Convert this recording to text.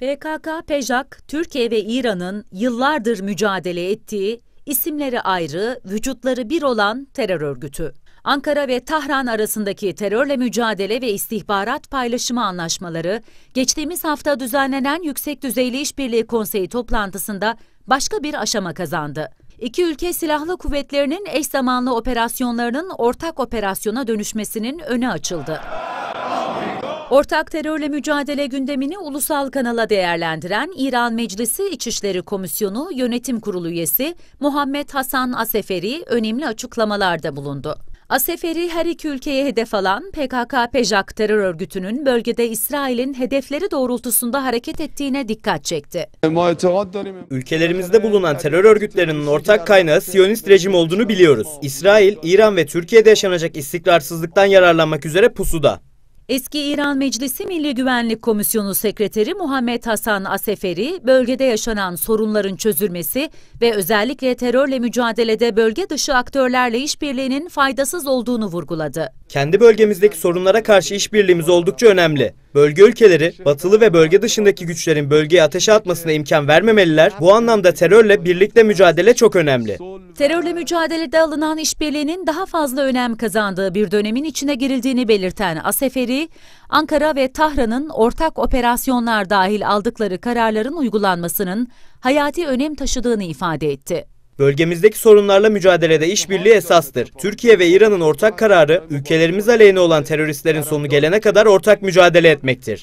PKK, PEJAK, Türkiye ve İran'ın yıllardır mücadele ettiği, isimleri ayrı, vücutları bir olan terör örgütü. Ankara ve Tahran arasındaki terörle mücadele ve istihbarat paylaşımı anlaşmaları, geçtiğimiz hafta düzenlenen Yüksek Düzeyli İşbirliği Konseyi toplantısında başka bir aşama kazandı. İki ülke silahlı kuvvetlerinin eş zamanlı operasyonlarının ortak operasyona dönüşmesinin önü açıldı. Ortak terörle mücadele gündemini ulusal kanala değerlendiren İran Meclisi İçişleri Komisyonu Yönetim Kurulu üyesi Muhammed Hasan Aseferi önemli açıklamalarda bulundu. Aseferi her iki ülkeye hedef alan PKK-PEJAK terör örgütünün bölgede İsrail'in hedefleri doğrultusunda hareket ettiğine dikkat çekti. Ülkelerimizde bulunan terör örgütlerinin ortak kaynağı Siyonist rejim olduğunu biliyoruz. İsrail, İran ve Türkiye'de yaşanacak istikrarsızlıktan yararlanmak üzere pusuda. Eski İran Meclisi Milli Güvenlik Komisyonu Sekreteri Muhammed Hasan Aseferi, bölgede yaşanan sorunların çözülmesi ve özellikle terörle mücadelede bölge dışı aktörlerle işbirliğinin faydasız olduğunu vurguladı. Kendi bölgemizdeki sorunlara karşı işbirliğimiz oldukça önemli. Bölge ülkeleri, batılı ve bölge dışındaki güçlerin bölgeye ateşe atmasına imkan vermemeliler. Bu anlamda terörle birlikte mücadele çok önemli. Terörle mücadelede alınan işbirliğinin daha fazla önem kazandığı bir dönemin içine girildiğini belirten Aseferi, Ankara ve Tahran'ın ortak operasyonlar dahil aldıkları kararların uygulanmasının hayati önem taşıdığını ifade etti. Bölgemizdeki sorunlarla mücadelede işbirliği esastır. Türkiye ve İran'ın ortak kararı ülkelerimiz aleyhine olan teröristlerin sonu gelene kadar ortak mücadele etmektir.